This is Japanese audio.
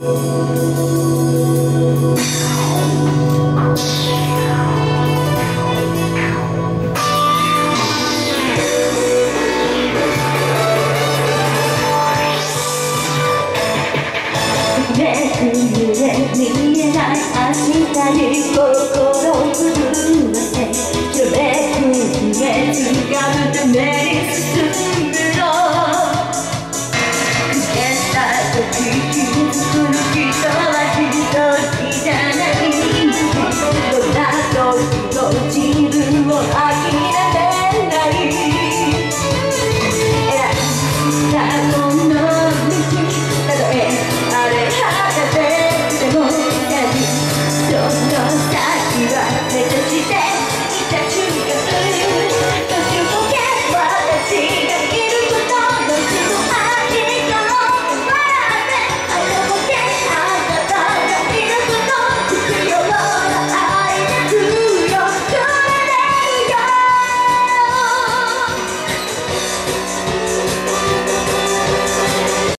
見えない明日に心震わせ夢と夢つかむため Yeah, yeah, yeah, yeah, yeah, yeah, yeah,